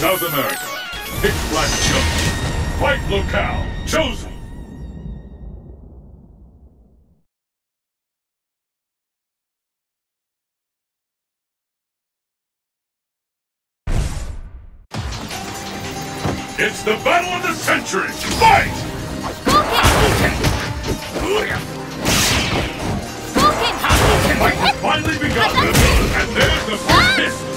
South America. Pick Black Chosen. Fight locale. Chosen. It's the battle of the century! Fight! Fight has finally begun! And there's the first ah! hit!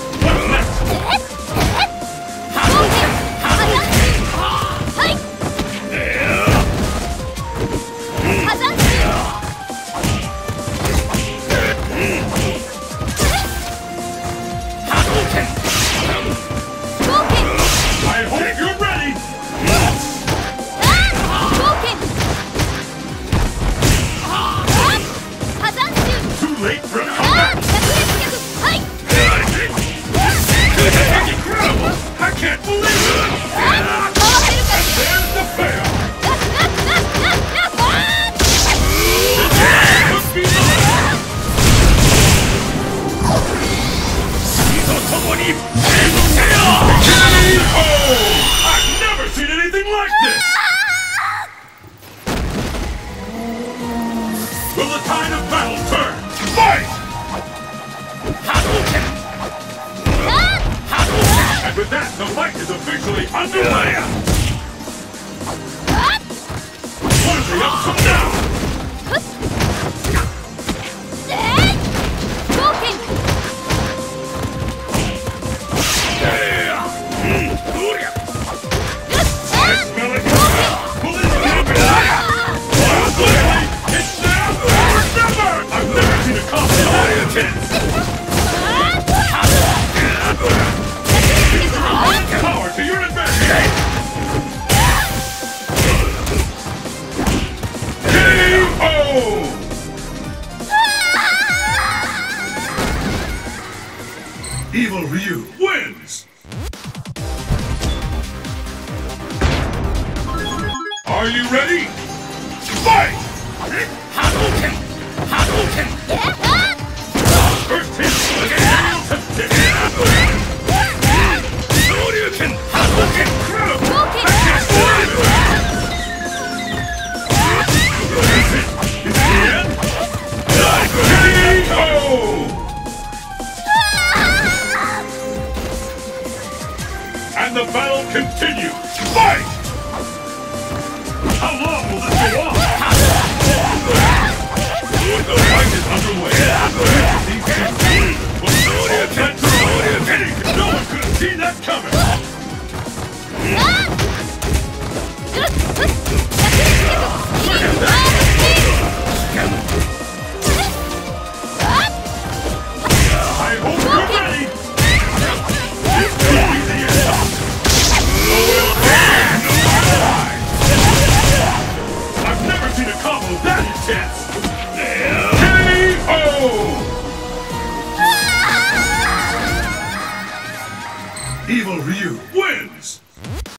Tide of battle turn? Fight! Ah! And with that, the fight is officially underway! Ah! Is the up now? Evil Ryu wins! Are you ready? Fight! First And the battle continues! Fight! How Evil Ryu wins!